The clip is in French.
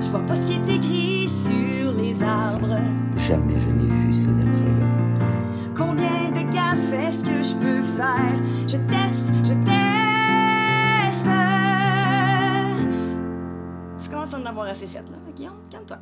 Je vois pas ce qui est écrit sur les arbres. Jamais je n'ai vu ces lettres-là. Combien de café est-ce que je peux faire? Je teste, je teste. Tu commences à en avoir assez fait, là. Guillaume, calme-toi.